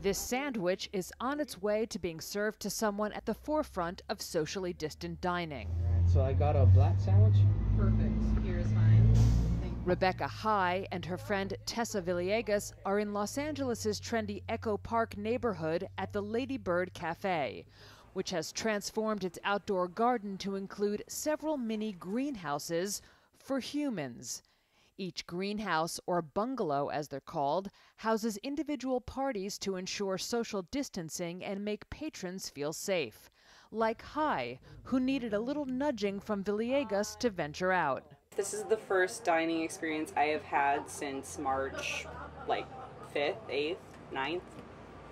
This sandwich is on its way to being served to someone at the forefront of socially distant dining. So I got a black sandwich. Perfect. Here's mine. Rebecca High and her friend Tessa Villegas are in Los Angeles' trendy Echo Park neighborhood at the Ladybird Cafe, which has transformed its outdoor garden to include several mini greenhouses for humans. Each greenhouse, or bungalow as they're called, houses individual parties to ensure social distancing and make patrons feel safe. Like High, who needed a little nudging from Villegas to venture out. This is the first dining experience I have had since March, like 5th, 8th, 9th.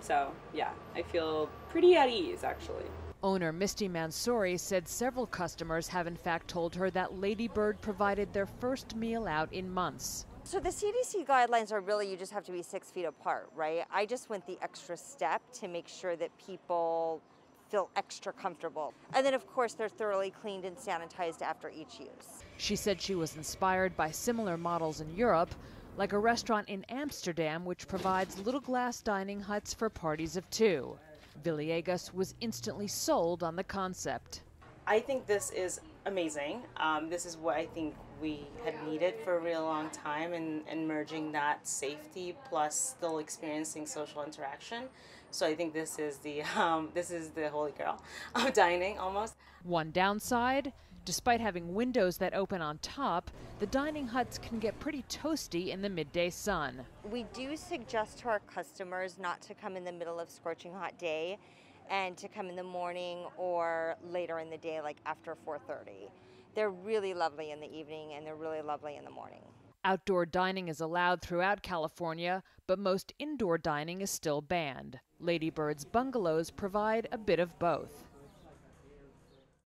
So, yeah, I feel pretty at ease actually. Owner Misty Mansouri said several customers have in fact told her that Ladybird provided their first meal out in months. So the CDC guidelines are really you just have to be six feet apart, right? I just went the extra step to make sure that people feel extra comfortable. And then, of course, they're thoroughly cleaned and sanitized after each use. She said she was inspired by similar models in Europe, like a restaurant in Amsterdam which provides little glass dining huts for parties of two. Villegas was instantly sold on the concept. I think this is amazing. Um, this is what I think we had needed for a real long time and, and merging that safety plus still experiencing social interaction. So I think this is the um, this is the holy grail of dining almost. One downside, despite having windows that open on top, the dining huts can get pretty toasty in the midday sun. We do suggest to our customers not to come in the middle of scorching hot day and to come in the morning or later in the day like after 4:30. They're really lovely in the evening and they're really lovely in the morning. Outdoor dining is allowed throughout California, but most indoor dining is still banned. Ladybird's bungalows provide a bit of both.